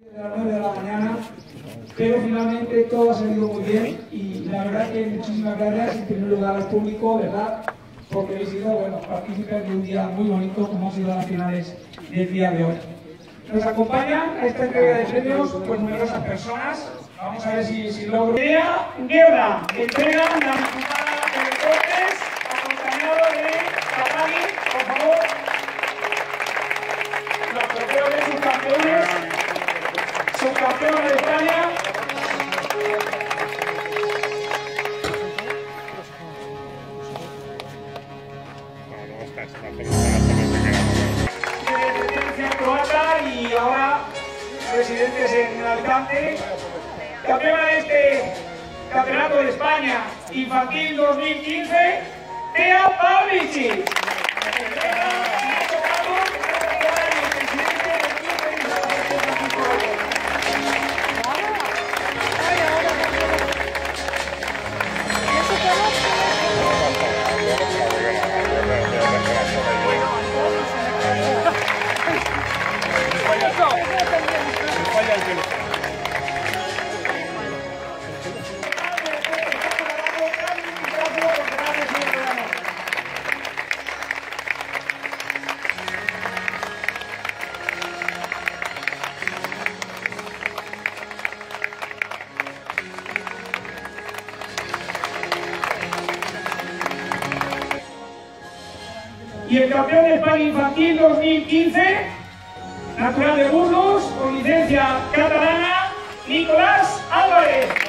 de las 9 de la mañana, pero finalmente todo ha salido muy bien y la verdad que muchísimas gracias en primer lugar al público, ¿verdad? Porque habéis sido, bueno, partícipes de un día muy bonito como han sido las finales del día de hoy. Nos acompañan a esta entrega de premios pues numerosas personas. Vamos a ver si, si logro. Guerra, entrega la subcampeones de España. de descendencia croata y ahora residentes en Alicante. Campeona de este Campeonato de España Infantil 2015, Tea Pavlici. Y el campeón de España Infantil 2015, natural de Burgos, con licencia catalana, Nicolás Álvarez.